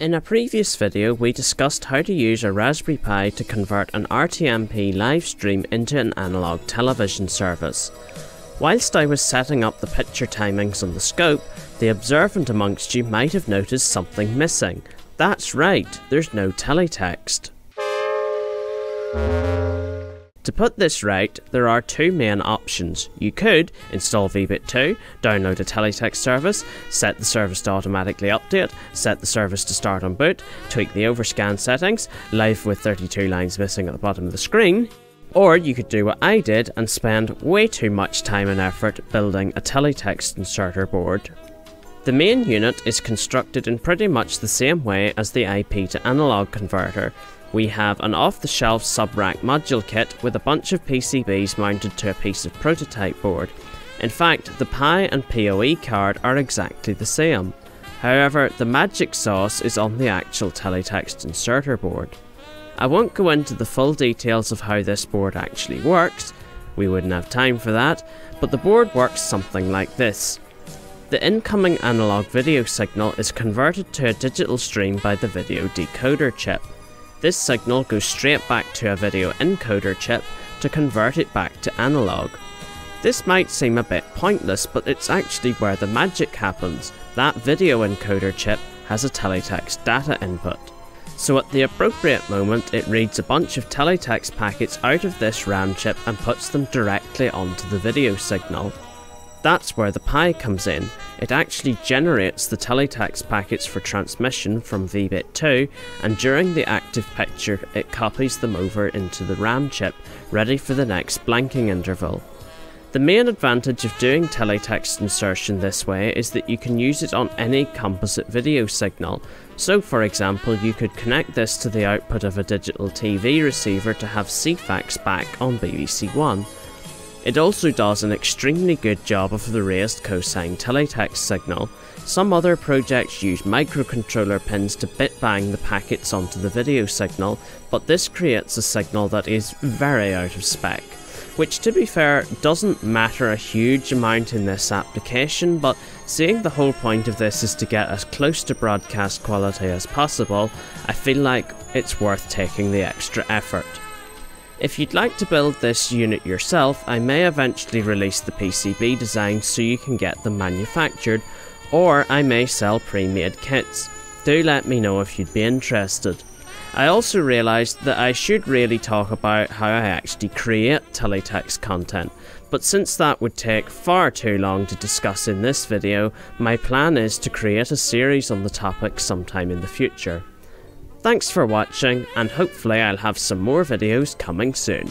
In a previous video, we discussed how to use a Raspberry Pi to convert an RTMP live stream into an analog television service. Whilst I was setting up the picture timings on the scope, the observant amongst you might have noticed something missing. That's right, there's no teletext. To put this right, there are two main options. You could install VBit2, download a teletext service, set the service to automatically update, set the service to start on boot, tweak the overscan settings, live with 32 lines missing at the bottom of the screen, or you could do what I did and spend way too much time and effort building a teletext inserter board. The main unit is constructed in pretty much the same way as the IP to analog converter, we have an off-the-shelf sub-rack module kit with a bunch of PCBs mounted to a piece of prototype board. In fact, the Pi and PoE card are exactly the same. However, the magic sauce is on the actual teletext inserter board. I won't go into the full details of how this board actually works, we wouldn't have time for that, but the board works something like this. The incoming analog video signal is converted to a digital stream by the video decoder chip. This signal goes straight back to a video encoder chip to convert it back to analog. This might seem a bit pointless, but it's actually where the magic happens. That video encoder chip has a teletext data input. So at the appropriate moment, it reads a bunch of teletext packets out of this RAM chip and puts them directly onto the video signal. That's where the Pi comes in. It actually generates the teletext packets for transmission from VBit2, and during the active picture, it copies them over into the RAM chip, ready for the next blanking interval. The main advantage of doing teletext insertion this way is that you can use it on any composite video signal. So for example, you could connect this to the output of a digital TV receiver to have Ceefax back on BBC One. It also does an extremely good job of the raised cosine teletext signal. Some other projects use microcontroller pins to bit bang the packets onto the video signal, but this creates a signal that is very out of spec. Which, to be fair, doesn't matter a huge amount in this application, but seeing the whole point of this is to get as close to broadcast quality as possible, I feel like it's worth taking the extra effort. If you'd like to build this unit yourself, I may eventually release the PCB design so you can get them manufactured, or I may sell pre-made kits. Do let me know if you'd be interested. I also realised that I should really talk about how I actually create teletext content, but since that would take far too long to discuss in this video, my plan is to create a series on the topic sometime in the future. Thanks for watching, and hopefully I'll have some more videos coming soon.